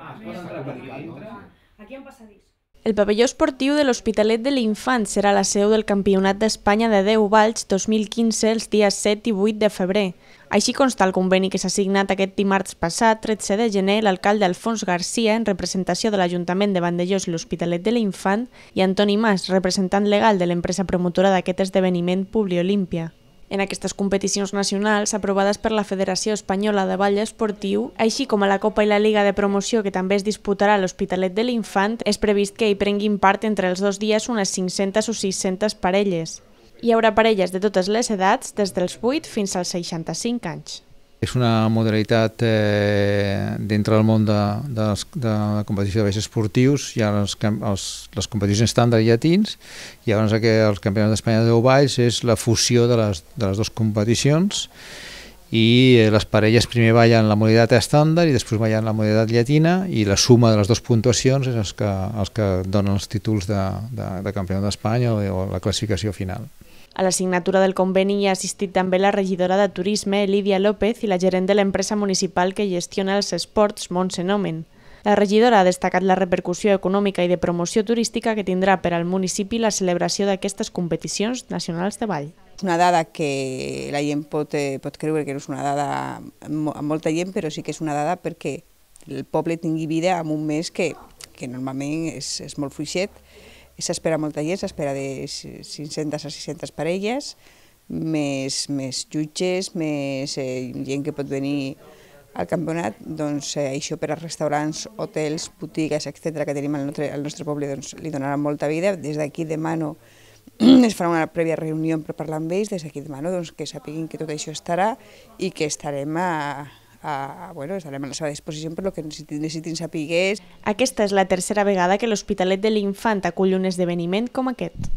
Ah, es pot entrar per aquí dintre? Aquí passadís. El pavelló esportiu de l'Hospitalet de l'Infant serà la seu del Campionat d'Espanya de 10 valls 2015 els dies 7 i 8 de febrer. Així consta el conveni que s'ha signat aquest dimarts passat, 13 de gener, l'alcalde Alfons Garcia, en representació de l'Ajuntament de Vandellós i l'Hospitalet de l'Infant, i Antoni Mas, representant legal de l'empresa promotora d'aquest esdeveniment Publi Olímpia en aquestes competicions nacionals aprovades per la Federació Espanyola de Ball Esportiu, així com a la Copa i la Liga de Promoció que també es disputarà a l'Hospitalet de l'Infant, és previst que hi prenguin part entre els dos dies unes 500 o 600 parelles. Hi haurà parelles de totes les edats, des dels 8 fins als 65 anys. És una modalitat eh, dintre del món de, de, de la competició de baixos esportius, hi ha els, els, les competicions estàndard llatins, i llavors que els campionats d'Espanya de 10 valls és la fusió de les, de les dues competicions, i eh, les parelles primer ballen la modalitat estàndard i després ballen la modalitat llatina i la suma de les dues puntuacions és els que, els que donen els títols de, de, de campionat d'Espanya o, o la classificació final. A la signatura del conveni hi ha assistit també la regidora de Turisme, Lídia López, i la gerent de l'empresa municipal que gestiona els esports, Montse Nomen. La regidora ha destacat la repercussió econòmica i de promoció turística que tindrà per al municipi la celebració d'aquestes competicions nacionals de ball. És una dada que la gent pot, eh, pot creure que no és una dada amb molta gent, però sí que és una dada perquè el poble tingui vida en un mes que, que normalment és, és molt fluixet, s'espera molta gent, s'espera de 500 a 600 parelles, més, més jutges, més eh, gent que pot venir al campionat, doncs eh, això per als restaurants, hotels, botigues, etc que tenim al nostre, al nostre poble doncs, li donarà molta vida. Des d'aquí demano, es farà una prèvia reunió per parlar amb ells, des d'aquí demano doncs, que sapiguin que tot això estarà i que estarem a, a, bueno, estarem a la seva disposició per lo que necessitin, necessitin saber. Aquesta és la tercera vegada que l'Hospitalet de l'Infant acull un esdeveniment com aquest.